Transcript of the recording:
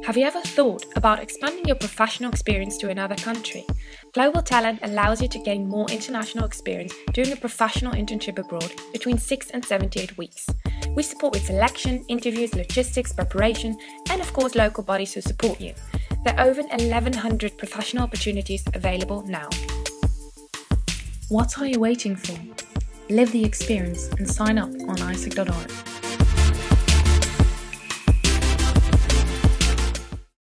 Have you ever thought about expanding your professional experience to another country? Global Talent allows you to gain more international experience during a professional internship abroad between 6 and 78 weeks. We support with selection, interviews, logistics, preparation, and of course, local bodies who support you. There are over 1100 professional opportunities available now. What are you waiting for? Live the experience and sign up on aiesec.org.